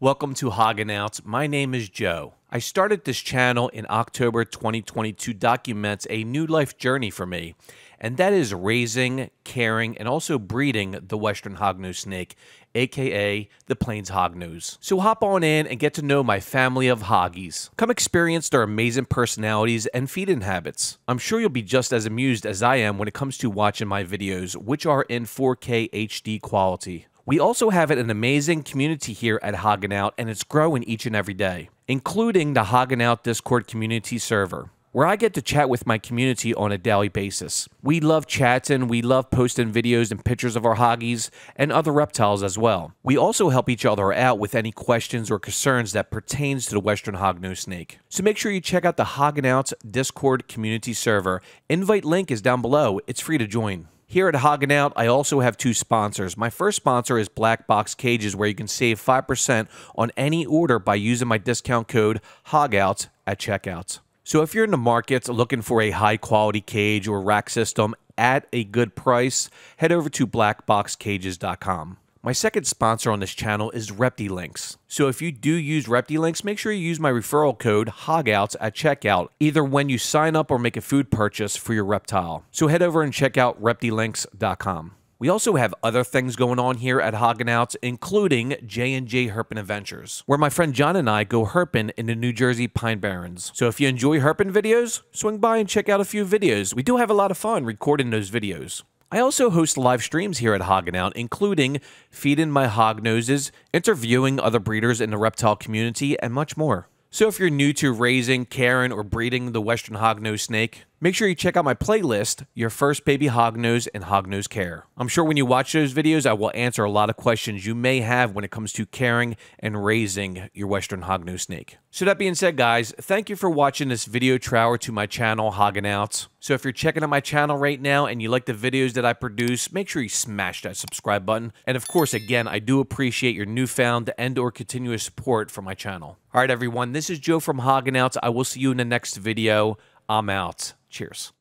Welcome to Hoggin' Out. My name is Joe. I started this channel in October 2022 documents a new life journey for me, and that is raising, caring, and also breeding the Western Hognose snake, aka the Plains Hognose. So hop on in and get to know my family of hoggies. Come experience their amazing personalities and feeding habits. I'm sure you'll be just as amused as I am when it comes to watching my videos, which are in 4K HD quality. We also have an amazing community here at Hoggin' Out, and it's growing each and every day, including the Hoggin' Out Discord community server where I get to chat with my community on a daily basis. We love chatting, we love posting videos and pictures of our hoggies and other reptiles as well. We also help each other out with any questions or concerns that pertains to the western hognose snake. So make sure you check out the Hoggin' Out Discord community server. Invite link is down below. It's free to join. Here at Hoggin' Out, I also have two sponsors. My first sponsor is Black Box Cages, where you can save 5% on any order by using my discount code HOGOUT at checkout. So if you're in the market looking for a high quality cage or rack system at a good price, head over to blackboxcages.com. My second sponsor on this channel is ReptiLinks. So if you do use ReptiLinks, make sure you use my referral code HOGOUTS at checkout, either when you sign up or make a food purchase for your reptile. So head over and check out reptilinks.com. We also have other things going on here at Hoggin' Out, including J&J Herping Adventures, where my friend John and I go herping in the New Jersey Pine Barrens. So if you enjoy herping videos, swing by and check out a few videos. We do have a lot of fun recording those videos. I also host live streams here at Hoggin' Out, including feeding my hognoses, interviewing other breeders in the reptile community, and much more. So if you're new to raising, caring, or breeding the Western hognose snake, make sure you check out my playlist, Your First Baby Hognose and Hognose Care. I'm sure when you watch those videos, I will answer a lot of questions you may have when it comes to caring and raising your Western hognose snake. So that being said, guys, thank you for watching this video trailer to my channel, Hoggin' Out. So if you're checking out my channel right now and you like the videos that I produce, make sure you smash that subscribe button. And of course, again, I do appreciate your newfound and or continuous support for my channel. All right, everyone, this is Joe from Hoggin' Out. I will see you in the next video. I'm out. Cheers.